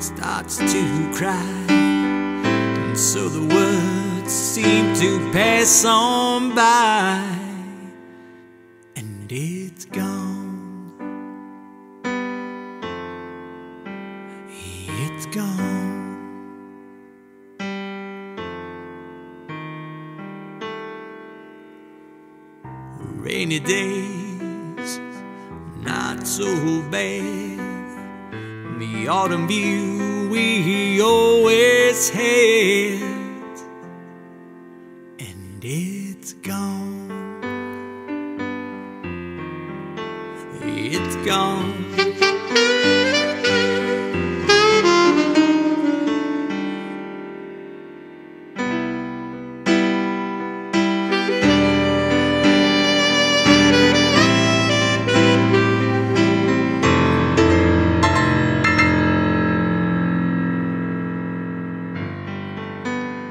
starts to cry. And so the words seem to pass on by, and it's gone. It's gone. Rainy not so bad. The autumn view we always had, and it's gone. It's gone.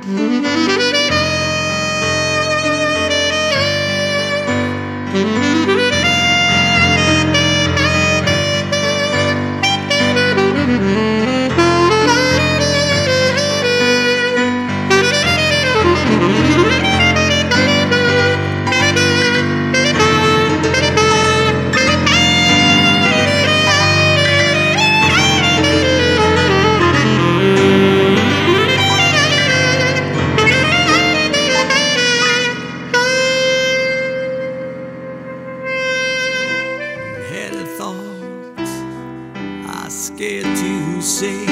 Had scared to say.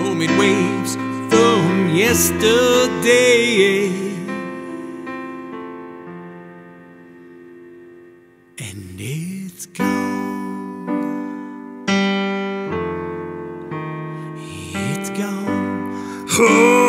Moment waves from yesterday. And it's gone. It's gone. Oh